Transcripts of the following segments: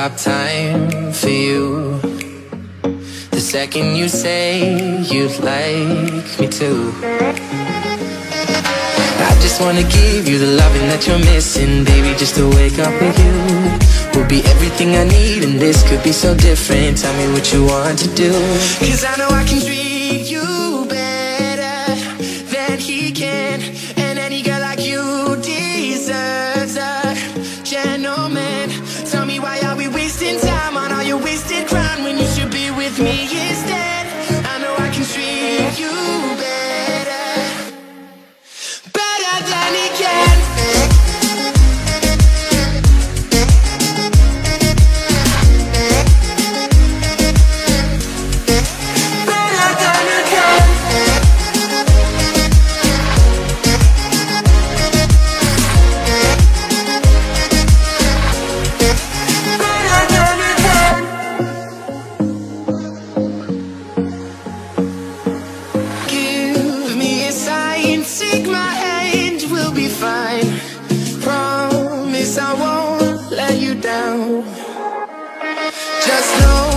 stop time for you. The second you say you'd like me to. I just wanna give you the loving that you're missing, baby, just to wake up with you. Will be everything I need, and this could be so different. Tell me what you want to do. Cause I know I can treat Just know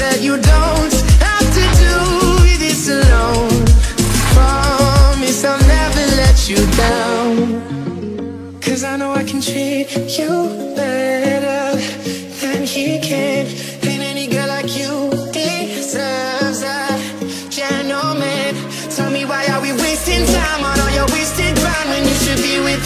that you don't have to do this alone. Promise I'll never let you down. Cause I know I can treat you better than he can. And any girl like you deserves a gentleman. Tell me why are we wasting time on all your wasted ground when you should be with